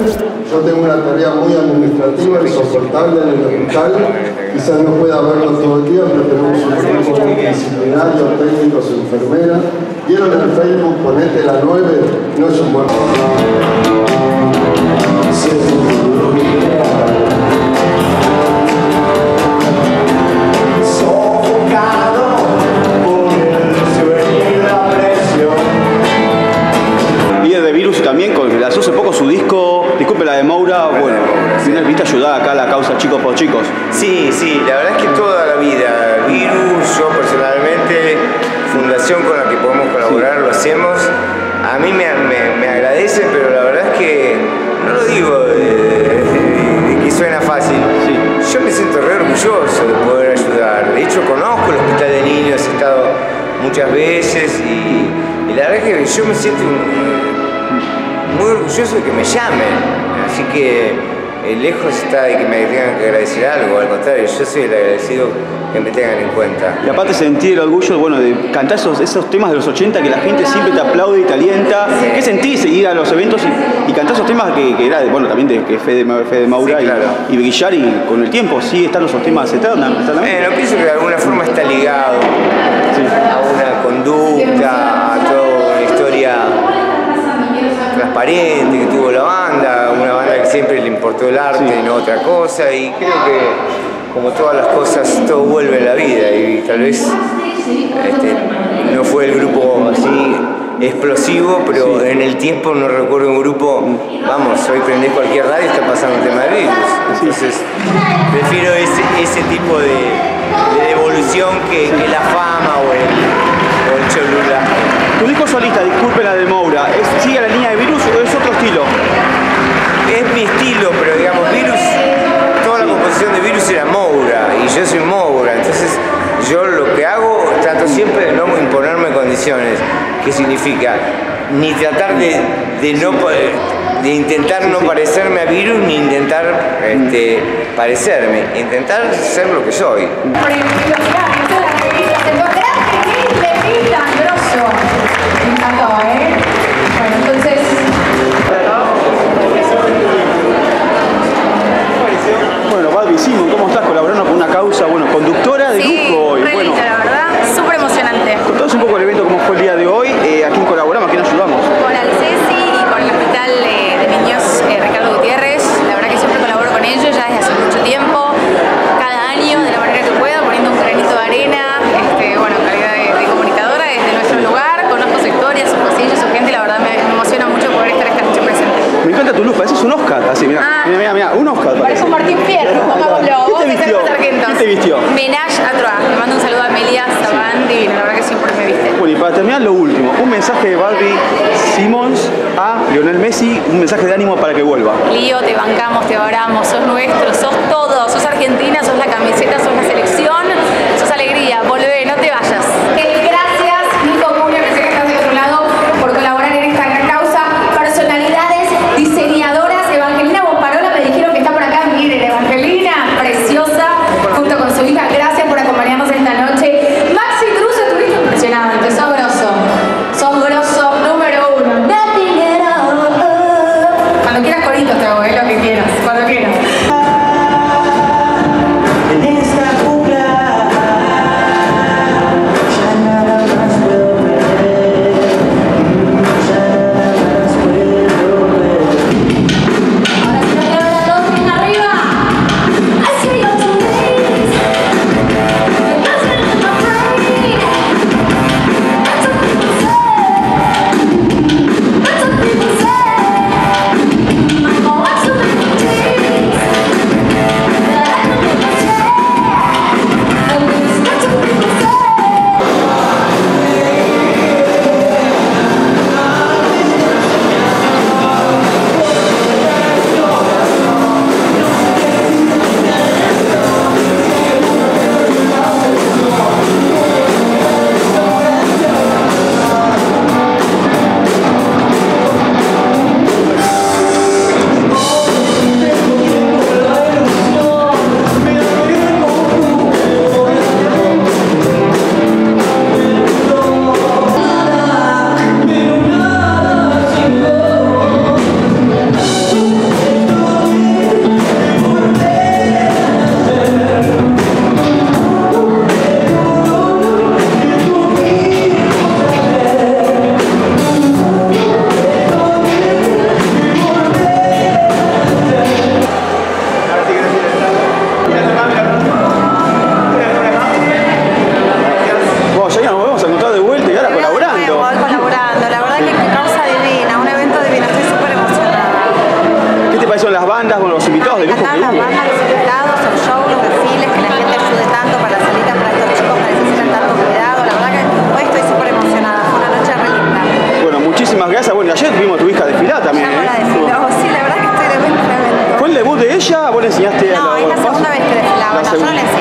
Yo tengo una tarea muy administrativa, insoportable en el hospital. Quizás no pueda verlo todo el día, pero tenemos un grupo multidisciplinario, técnicos, enfermeras. ¿Vieron en Facebook? Ponete la 9, no es un buen bueno, final viste ayudar acá a la causa chicos por chicos. Sí, sí, la verdad es que toda la vida, Virus, yo personalmente, fundación con la que podemos colaborar, lo hacemos. A mí me, me, me agradece, pero la verdad es que no lo digo de, de- de que suena fácil. Yo me siento re orgulloso de poder ayudar. De hecho, conozco el hospital de niños, he estado muchas veces y, y la verdad es que yo me siento muy orgulloso de que me llamen. Así que eh, lejos está de que me tengan que agradecer algo, al contrario, yo soy el agradecido que me tengan en cuenta. Y aparte sentir el orgullo bueno, de cantar esos, esos temas de los 80 que la gente siempre te aplaude y te alienta. ¿Qué sentís ir a los eventos y, y cantar esos temas que, que era, de- bueno, también de que Fede, Fede Maura Sí, y- claro. y, brillar y con el tiempo sigue estando esos temas eternamente? Bueno, pienso que de alguna forma está ligado a una conducta, a toda una historia transparente importó el arte y no otra cosa, y creo que como todas las cosas todo vuelve en la vida y tal vez este, no fue el grupo así explosivo, pero en el tiempo no recuerdo un grupo, vamos, hoy prendés cualquier radio y está pasando un tema de virus. Entonces, prefiero ese, ese tipo de, de devolución que, que la fama o el, o el cholula. Tu disco solista, disculpe la de Moura, ¿es, ¿sigue la línea de Virus o es otro estilo? Es mi estilo, pero digamos, virus, toda la composición de virus era Moura y yo soy Moura, entonces yo lo que hago trato siempre de no condiciones. ¿Qué significa? Ni tratar de, no de intentar no parecerme a virus ni intentar este, parecerme, intentar ser lo que soy. Me encanta tu luz, pareces un Oscar, así, mira, Ah. mira, mira, mira, un Oscar Parece un Martín Fierro, pongámoslo. ¿Qué Vos te vistió? ¿Qué te vistió? Menage a Trois. Le mando un saludo a Amelia Sabán, divina, la verdad que siempre me viste. Bueno, y para terminar lo último, un mensaje de Barbie Simmons a Lionel Messi, un mensaje de ánimo para que vuelva. Lío, te bancamos, te oramos, sos nuestro, sos todo, ella? ¿Vos le enseñaste a No, es la segunda vez que. La No, yo no segunda. le enseñé